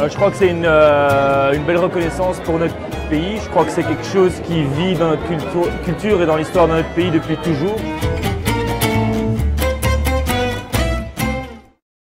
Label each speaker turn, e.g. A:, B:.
A: Euh, je crois que c'est euh, une, belle reconnaissance pour notre pays. Je crois que c'est quelque chose qui vit dans notre culture et dans l'histoire de notre pays depuis toujours.